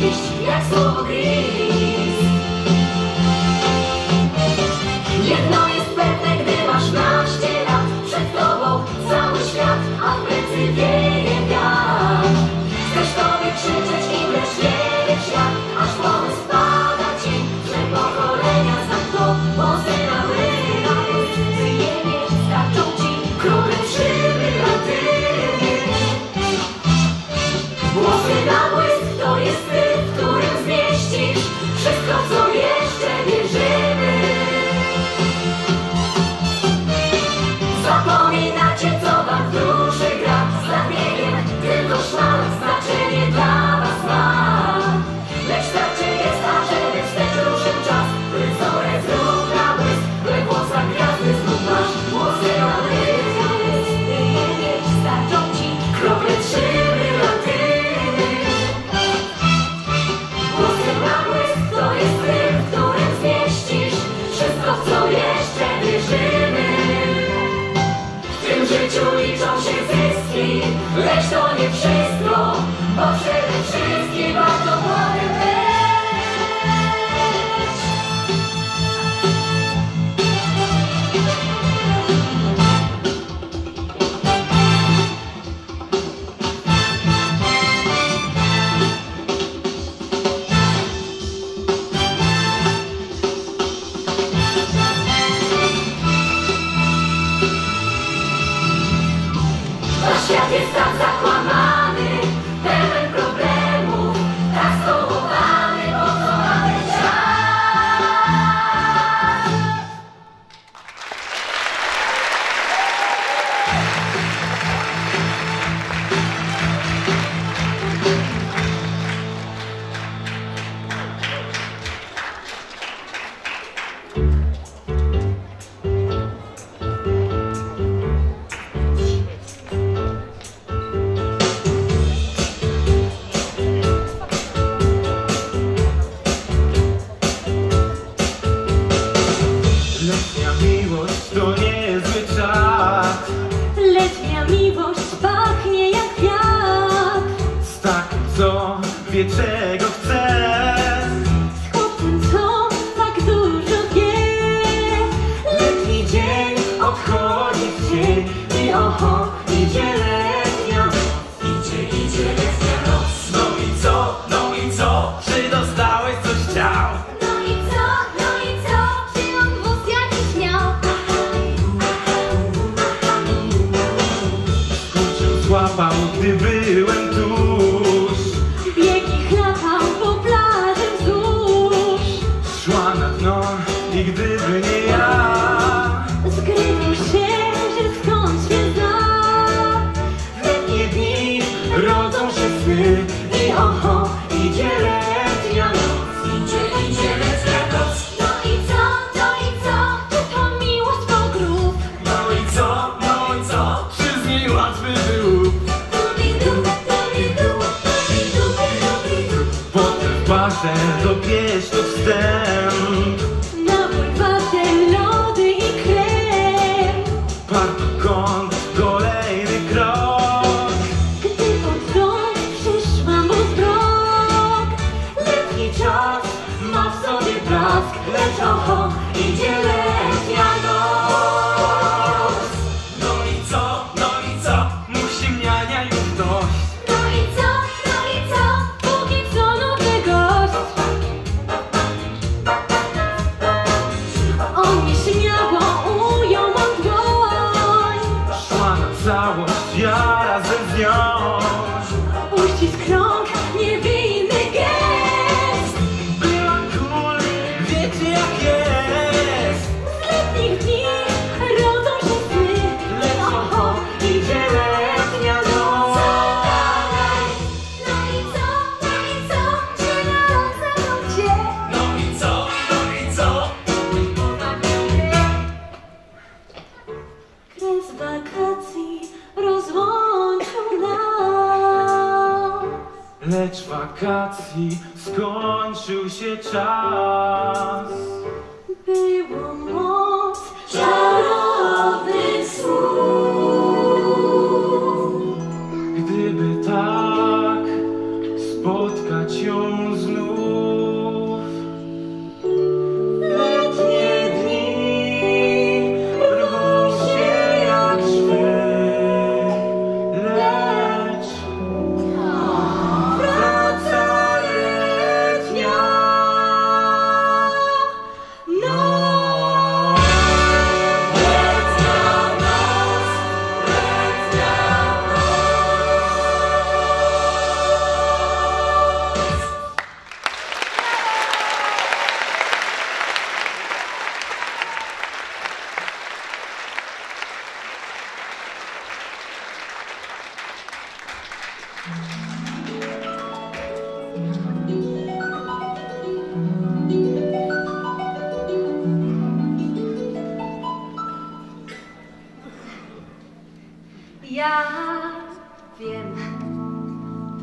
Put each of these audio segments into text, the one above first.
Jeśli jak słowo gry Lecz to nie wszystko, bo przede wszystkim warto It's not as of. stacji skończył się czas. Było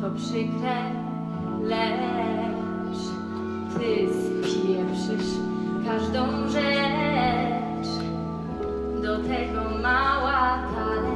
to przykre, lecz ty spieprzysz każdą rzecz. Do tego mała talent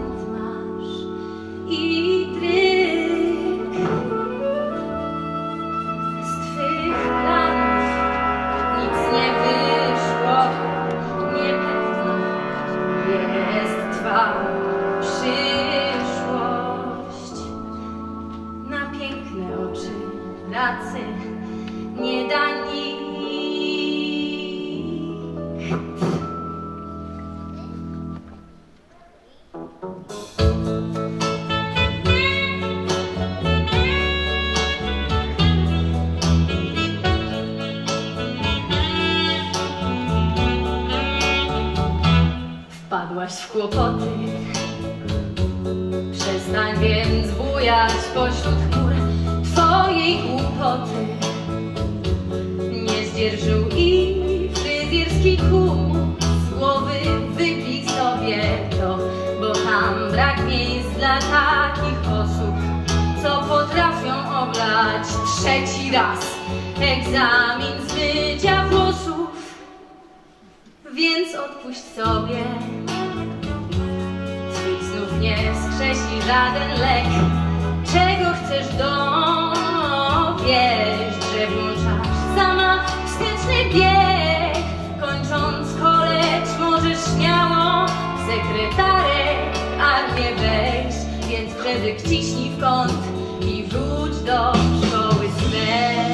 Miejsc dla takich osób, co potrafią oblać trzeci raz egzamin z mycia włosów. Więc odpuść sobie. Twych snów nie wskrzesi żaden lek. Czego chcesz dowieść Że włączasz sama wsteczny bieg? Kończąc college możesz śmiało Sekretarek armię wejść Więc kredyt ciśnij w kąt I wróć do szkoły swej.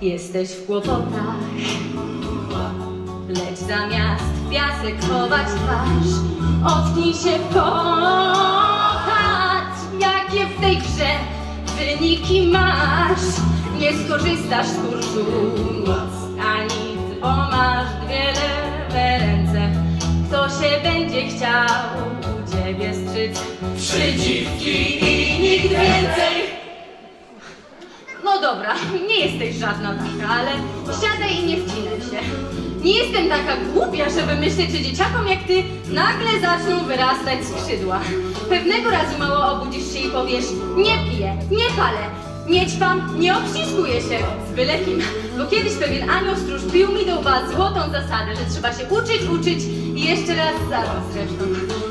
Jesteś w kłopotach, lecz zamiast w piasek chować twarz, otknij się popatrz, jakie w tej grze wyniki masz. Nie skorzystasz z kursu nic, ani bo masz dwie lewe ręce. Kto się będzie chciał u ciebie strzyc? Przeciwki i nikt więcej. Dobra, nie jesteś żadna taka, ale siadaj i nie wcinaj się. Nie jestem taka głupia, żeby myśleć, że dzieciakom jak ty nagle zaczną wyrastać skrzydła. Pewnego razu mało obudzisz się i powiesz nie piję, nie palę, nie ćpam, nie obściskuję się z byle kim. Bo kiedyś pewien anioł stróż bił mi do łba złotą zasadę, że trzeba się uczyć, uczyć i jeszcze raz zaraz zresztą.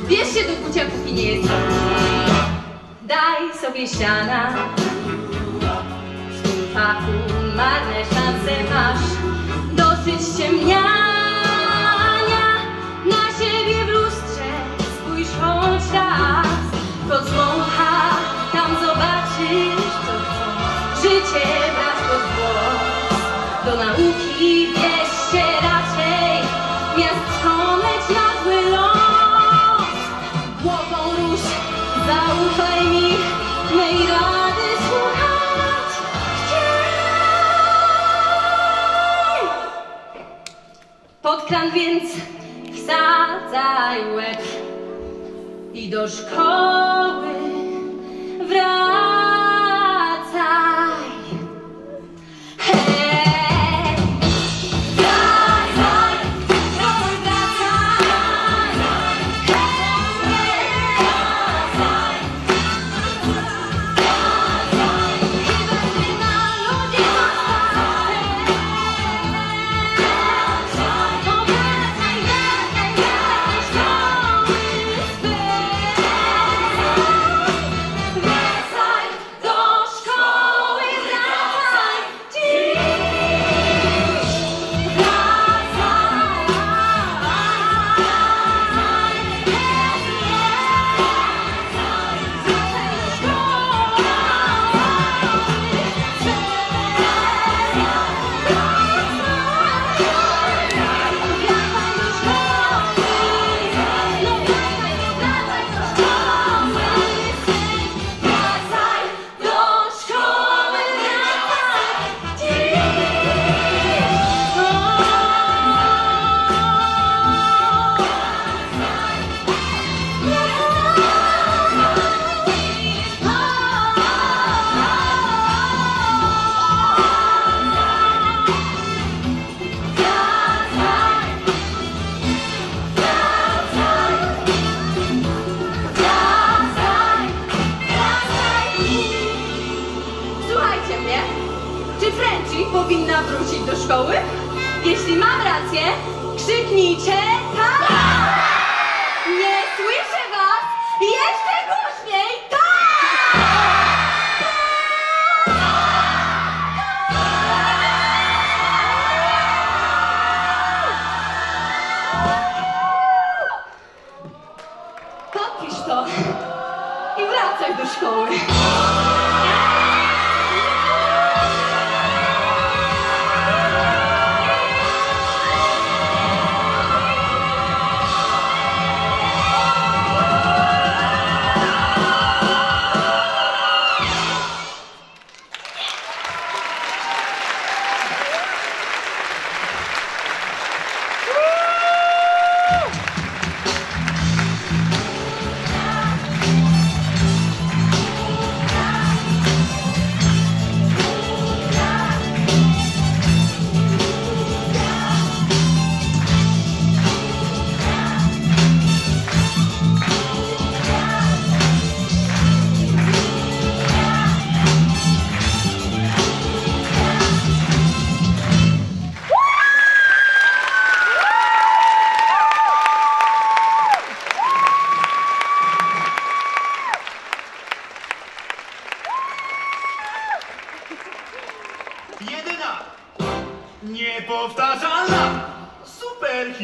Bierz się do kucia, póki nie jest. Daj sobie siana, fachu marne szanse masz. Dosyć ciemniania Na siebie w lustrze. Spójrz choć raz Podsłucha Tam zobaczysz co chcą Życie Więc wsadzaj łeb I do szkoły wracaj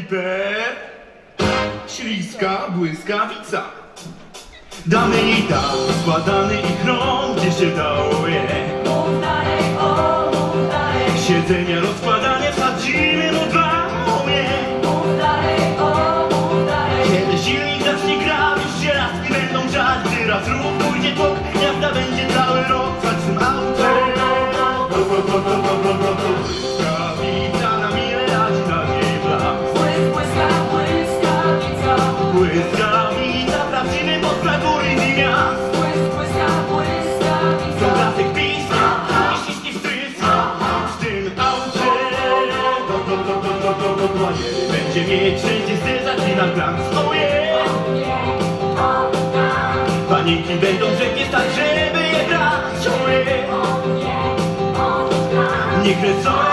Piper, śliska błyskawica. Damy i dał, składany i chrom, gdzie się dało. it's all.